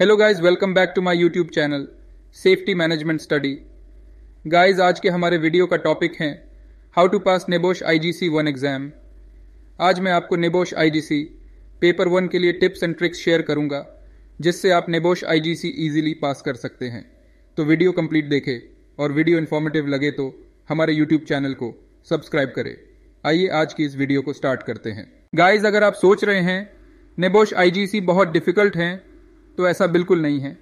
Hello guys welcome back to my YouTube channel safety management study guys आज के हमारे video का topic है how to pass NEBOSH IGC one exam आज मैं आपको नेबोश आईजीसी पेपर वन के लिए टिप्स एंड ट्रिक्स शेयर करूँगा, जिससे आप नेबोश आईजीसी इजीली पास कर सकते हैं। तो वीडियो कंप्लीट देखें, और वीडियो इन्फॉर्मेटिव लगे तो हमारे यूट्यूब चैनल को सब्सक्राइब करें। आइए आज की इस वीडियो को स्टार्ट करते हैं। गाइज़ अगर आप सोच रहे हैं नेबोश आईजीसी बहुत डिफ़िकल्ट हैं तो ऐसा बिल्कुल नहीं है।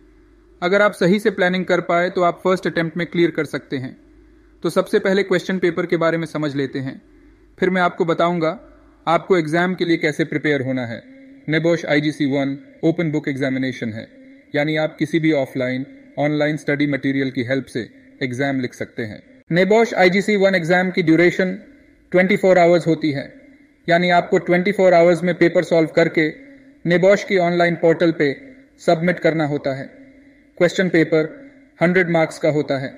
अगर आप सही से प्लानिंग कर पाए तो आप फ़र्स्ट अटेम्प्ट में क्लियर कर सकते हैं। तो सबसे पहले क्वेश्चन पेपर के बारे में समझ लेते हैं। फिर मैं आपको बताऊँगा, आपको एग्ज़ाम के लिए कैसे प्रिपेयर होना है। NEBOSH I G C one open book examination है। यानी आप किसी भी ऑफलाइन ऑनलाइन स्टडी मटेरियल की हेल्प से एग्ज़ाम लिख सकते हैं। NEBOSH I G C one exam की ड्यूरेशन 24 आवर्स होती है। यानी आपको 24 आवर्स में पेपर सॉल्व करके नेबोश की ऑनलाइन पोर्टल पे सबमिट करना होता है। क्वेश्चन पेपर 100 मार्क्स का होता है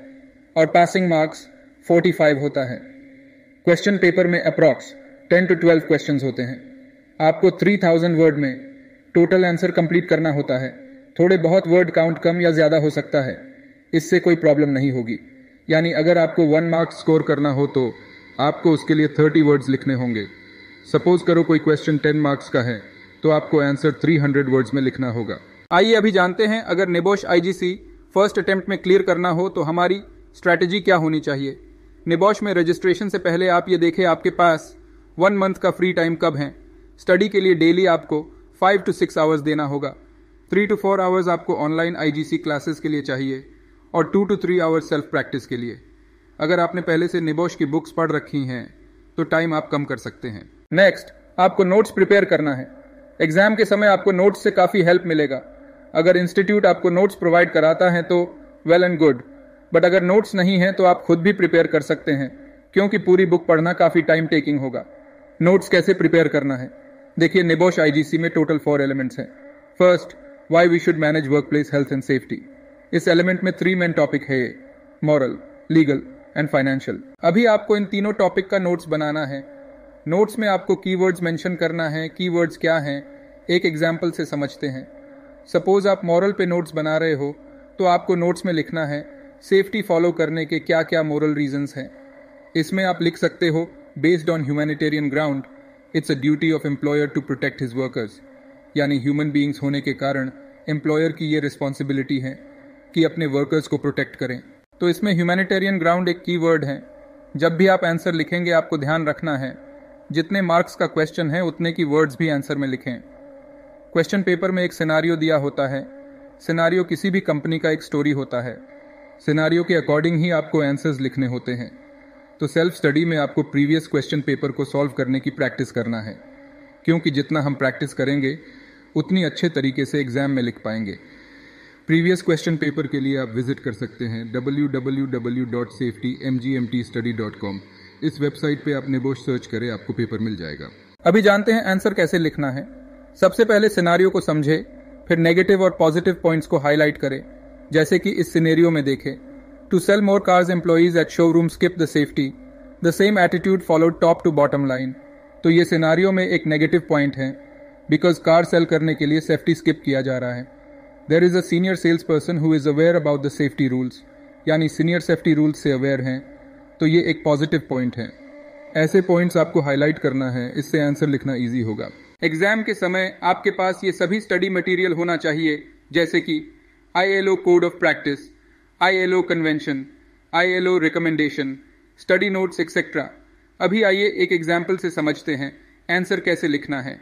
और पासिंग मार्क्स 45 होता है। क्वेश्चन पेपर में अप्रॉक्स 10 टू 12 क्वेश्चंस होते हैं। आपको 3000 वर्ड में टोटल आंसर कंप्लीट करना होता है। थोड़े बहुत वर्ड काउंट कम या ज़्यादा हो सकता है। इससे कोई प्रॉब्लम नहीं होगी। यानी अगर आपको वन मार्क्स स्कोर करना हो तो आपको उसके लिए थर्टी वर्ड्स लिखने होंगे। सपोज़ करो कोई क्वेश्चन टेन मार्क्स का है तो आपको आंसर थ्री हंड्रेड वर्ड्स में लिखना होगा। आइए अभी जानते हैं, अगर नेबोश आईजीसी फ़र्स्ट अटेम्प्ट में क्लियर करना हो तो हमारी स्ट्रैटेजी क्या होनी चाहिए? निबोश में रजिस्ट्रेशन से पहले आप ये देखें, आपके पास वन मंथ का फ्री टाइम कब है? स्टडी के लिए डेली आपको फाइव टू सिक्स आवर्स देना होगा। थ्री टू फोर आवर्स आपको ऑनलाइन आईजीसी क्लासेस के लिए चाहिए और two to three hours self practice के लिए। अगर आपने पहले से निबोश की बुक्स पढ़ रखी हैं तो टाइम आप कम कर सकते हैं। नेक्स्ट आपको नोट्स प्रिपेयर करना है। एग्ज़ाम के समय आपको नोट्स से काफ़ी हेल्प मिलेगा। अगर इंस्टीट्यूट आपको नोट्स प्रोवाइड कराता है तो वेल एंड गुड। बट अगर नोट्स नहीं है तो आप खुद भी प्रिपेयर कर सकते हैं, क्योंकि पूरी बुक पढ़ना काफ़ी टाइम टेकिंग होगा। नोट्स कैसे प्रिपेयर करना है? देखिए, निबोश आईजीसी में टोटल फोर एलिमेंट्स हैं। First why we should manage workplace health and safety इस एलिमेंट में थ्री मेन टॉपिक है मॉरल लीगल एंड फाइनेंशियल अभी आपको इन तीनों टॉपिक का नोट्स बनाना है। नोट्स में आपको कीवर्ड्स मेंशन करना है कीवर्ड्स क्या हैं, एक एग्ज़ाम्पल से समझते हैं। सपोज़ आप मॉरल पे नोट्स बना रहे हो तो आपको नोट्स में लिखना है सेफ्टी फॉलो करने के क्या क्या मॉरल रीजंस हैं। इसमें आप लिख सकते हो based on humanitarian ground it's a duty of employer to protect his workers यानी ह्यूमन बींग्स होने के कारण एम्प्लॉयर की ये रिस्पॉन्सिबिलिटी है कि अपने वर्कर्स को प्रोटेक्ट करें। तो इसमें ह्यूमैनिटेरियन ग्राउंड एक की वर्ड है। जब भी आप आंसर लिखेंगे, आपको ध्यान रखना है। जितने मार्क्स का क्वेश्चन है, उतने की वर्ड्स भी आंसर में लिखें। क्वेश्चन पेपर में एक सिनारियो दिया होता है। सिनारियो किसी भी कंपनी का एक स्टोरी होता है। सिनारियो के अकॉर्डिंग ही आपको आंसर्स लिखने होते हैं। तो सेल्फ स्टडी में आपको प्रीवियस क्वेश्चन पेपर को सॉल्व करने की प्रैक्टिस करना है। क्योंकि जितना हम प्रैक्टिस करेंगे, उतनी अच्छे तरीके से एग्ज़ाम में लिख पाएँगे। प्रीवियस क्वेश्चन पेपर के लिए आप विज़िट कर सकते हैं www.safetymgmtstudy.com इस वेबसाइट पे आप निबोश सर्च करें, आपको पेपर मिल जाएगा। अभी जानते हैं आंसर कैसे लिखना है। सबसे पहले सिनारियो को समझे, फिर नेगेटिव और पॉजिटिव पॉइंट्स को हाईलाइट करें, जैसे कि इस सिनेरियो में देखें। To sell more cars employees at showroom skip the safety the same attitude followed top to bottom line तो ये सिनारियो में एक नेगेटिव पॉइंट है बिकॉज़ कार सेल करने के लिए सेफ्टी स्किप किया जा रहा है। There is a senior sales person who is aware about the safety rules यानी सीनियर सेफ्टी रूल्स से अवेयर हैं। तो ये एक पॉजिटिव पॉइंट है। ऐसे पॉइंट्स आपको हाईलाइट करना है, इससे आंसर लिखना ईजी होगा। एग्ज़ाम के समय आपके पास ये सभी स्टडी मटेरियल होना चाहिए जैसे कि I L O code of practice I L O convention I L O recommendation study notes etcetera अभी आइए एक एग्ज़ाम्पल से समझते हैं। आंसर कैसे लिखना है?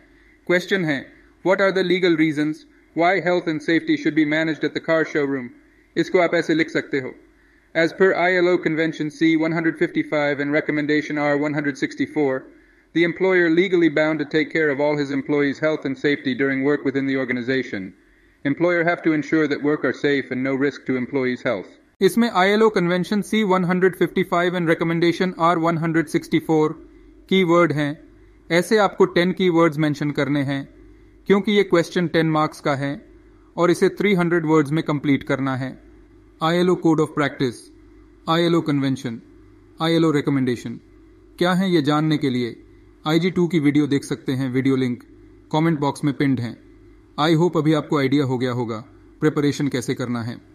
क्वेश्चन है what are the legal reasons why health and safety should be manage at the car showroom इसको आप ऐसे लिख सकते हो। As per ILO Convention C 155 and Recommendation R 164, the employer legally bound to take care of all his employees' health and safety during work within the organization. Employer have to ensure that work are safe and no risk to employees' health. इसमें ILO convention C 155 and recommendation R 164 की word हैं ऐसे आपको 10 की words mention करने हैं क्योंकि ये क्वेश्चन 10 मार्क्स का है और इसे 300 वर्ड्स में कंप्लीट करना है ILO code of practice ILO convention ILO recommendation क्या है ये जानने के लिए आई जी टू की वीडियो देख सकते हैं। वीडियो लिंक कमेंट बॉक्स में पिंड है। आई होप अभी आपको आइडिया हो गया होगा। प्रिपरेशन कैसे करना है।